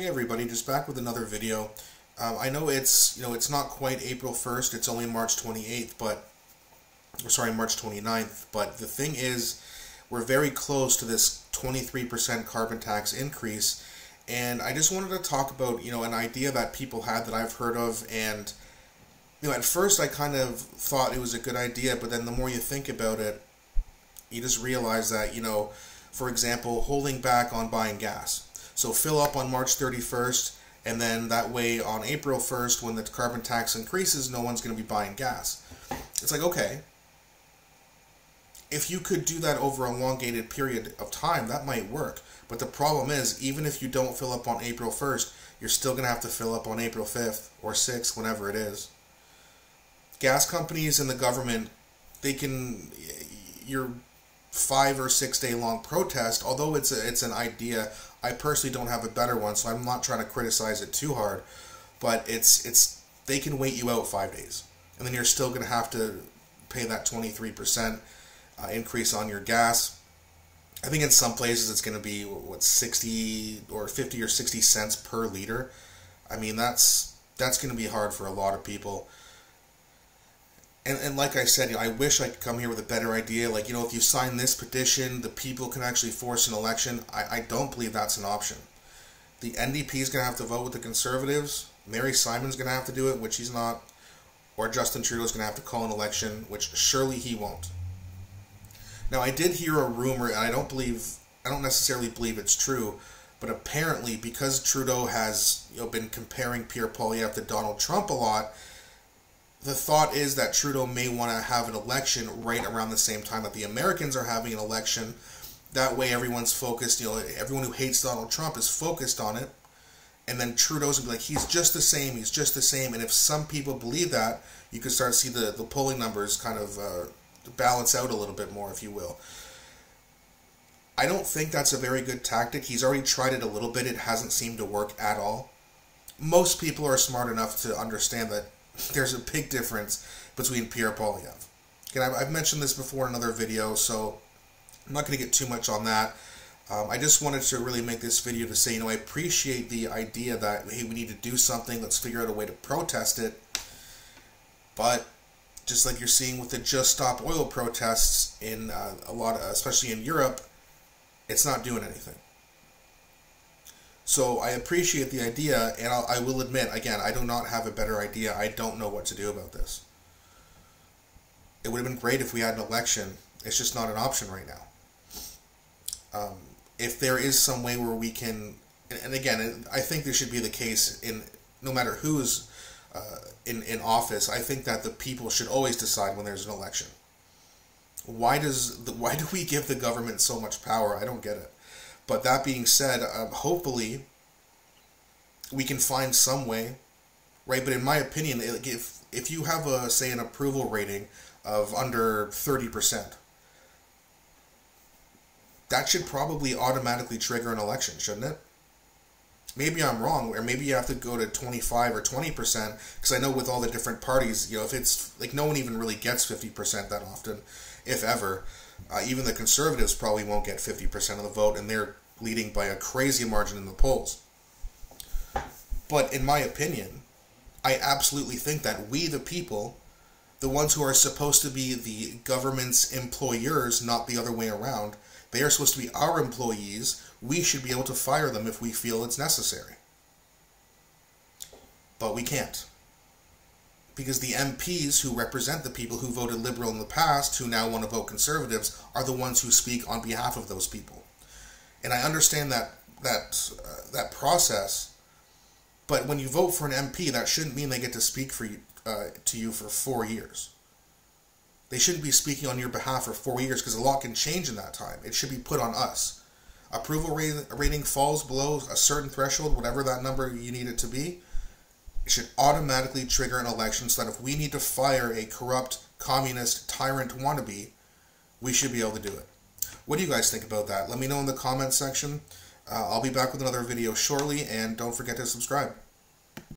Hey everybody, just back with another video. Um, I know it's you know it's not quite April 1st, it's only March 28th, but or sorry, March 29th, but the thing is we're very close to this 23% carbon tax increase and I just wanted to talk about, you know, an idea that people had that I've heard of and you know, at first I kind of thought it was a good idea, but then the more you think about it, you just realize that, you know, for example, holding back on buying gas so fill up on March 31st, and then that way on April 1st, when the carbon tax increases, no one's going to be buying gas. It's like, okay, if you could do that over a elongated period of time, that might work. But the problem is, even if you don't fill up on April 1st, you're still going to have to fill up on April 5th or 6th, whenever it is. Gas companies and the government, they can, you're five or six day long protest, although it's a, it's an idea, I personally don't have a better one, so I'm not trying to criticize it too hard. But it's it's they can wait you out five days, and then you're still going to have to pay that 23% uh, increase on your gas. I think in some places it's going to be what 60 or 50 or 60 cents per liter. I mean that's that's going to be hard for a lot of people and, and like I said, you know, I wish I could come here with a better idea. Like, you know, if you sign this petition, the people can actually force an election. I, I don't believe that's an option. The NDP is going to have to vote with the Conservatives. Mary Simon's going to have to do it, which he's not. Or Justin Trudeau is going to have to call an election, which surely he won't. Now, I did hear a rumor, and I don't believe, I don't necessarily believe it's true, but apparently because Trudeau has you know been comparing Pierre Poilievre to Donald Trump a lot, the thought is that Trudeau may want to have an election right around the same time that the Americans are having an election. That way, everyone's focused. You know, everyone who hates Donald Trump is focused on it, and then Trudeau's gonna be like, he's just the same. He's just the same. And if some people believe that, you can start to see the the polling numbers kind of uh, balance out a little bit more, if you will. I don't think that's a very good tactic. He's already tried it a little bit. It hasn't seemed to work at all. Most people are smart enough to understand that there's a big difference between Pierre Poilievre. Again, I've mentioned this before in another video, so I'm not going to get too much on that. Um, I just wanted to really make this video to say, you know, I appreciate the idea that, hey, we need to do something, let's figure out a way to protest it. But just like you're seeing with the Just Stop Oil protests in uh, a lot, of, especially in Europe, it's not doing anything. So I appreciate the idea, and I'll, I will admit, again, I do not have a better idea. I don't know what to do about this. It would have been great if we had an election. It's just not an option right now. Um, if there is some way where we can, and again, I think this should be the case in no matter who's uh, in in office. I think that the people should always decide when there's an election. Why does the, why do we give the government so much power? I don't get it. But that being said, um, hopefully we can find some way, right? But in my opinion, if if you have a say an approval rating of under thirty percent, that should probably automatically trigger an election, shouldn't it? Maybe I'm wrong, or maybe you have to go to 25 or 20 percent, because I know with all the different parties, you know, if it's like no one even really gets 50 percent that often, if ever. Uh, even the conservatives probably won't get 50% of the vote, and they're leading by a crazy margin in the polls. But in my opinion, I absolutely think that we, the people, the ones who are supposed to be the government's employers, not the other way around, they are supposed to be our employees. We should be able to fire them if we feel it's necessary. But we can't because the MPs who represent the people who voted Liberal in the past, who now want to vote Conservatives, are the ones who speak on behalf of those people. And I understand that that uh, that process, but when you vote for an MP, that shouldn't mean they get to speak for you uh, to you for four years. They shouldn't be speaking on your behalf for four years because a lot can change in that time. It should be put on us. Approval rating falls below a certain threshold, whatever that number you need it to be it should automatically trigger an election so that if we need to fire a corrupt, communist, tyrant wannabe, we should be able to do it. What do you guys think about that? Let me know in the comments section. Uh, I'll be back with another video shortly, and don't forget to subscribe.